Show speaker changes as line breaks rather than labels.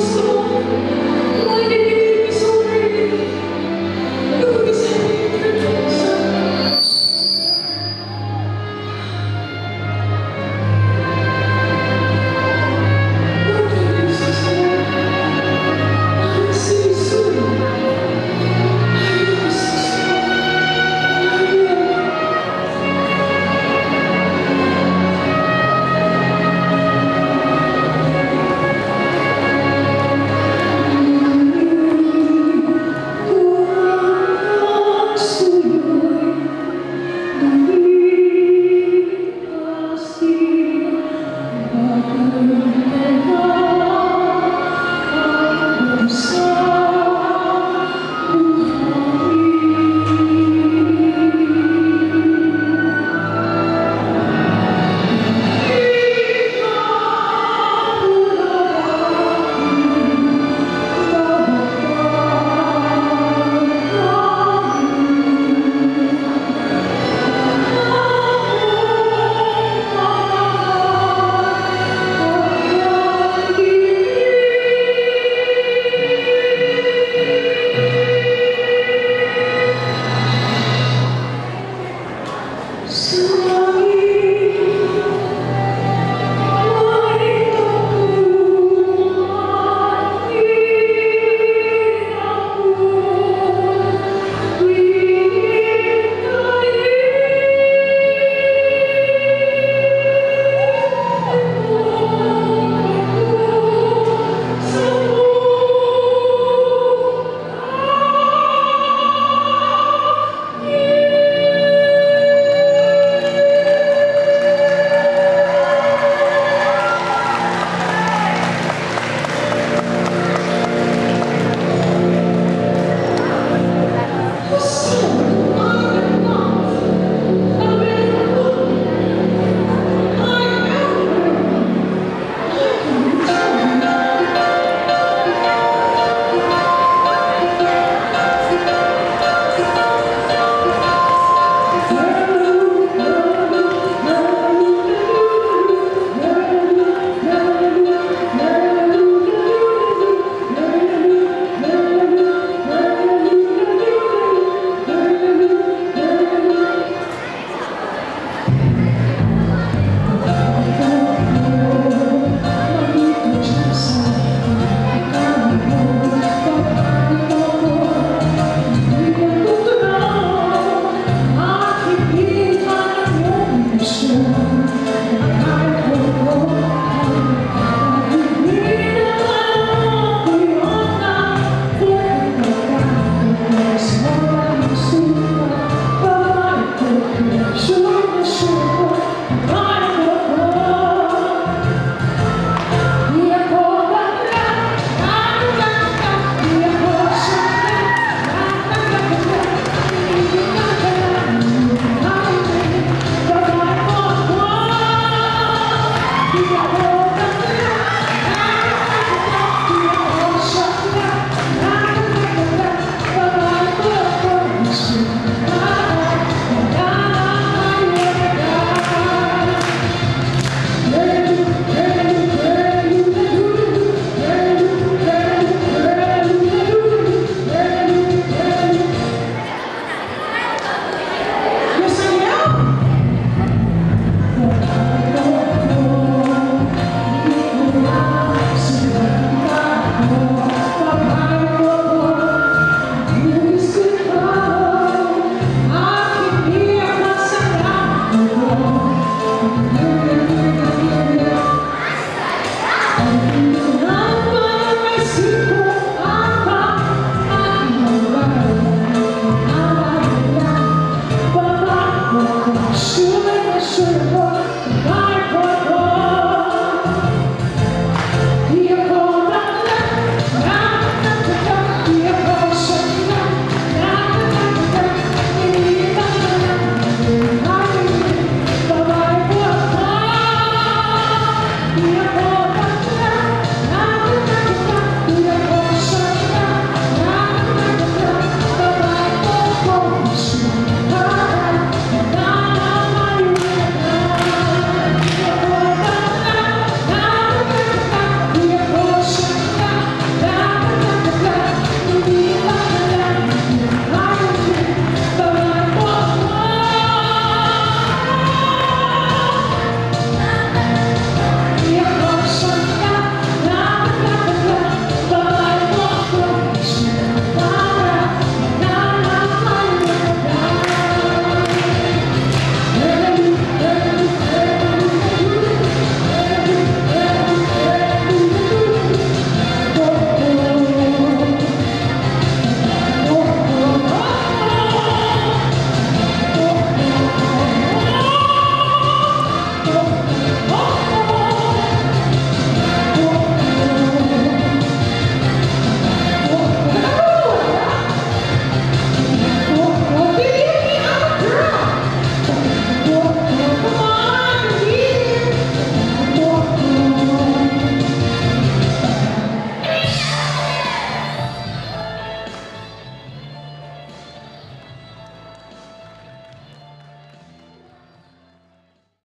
soul. 说什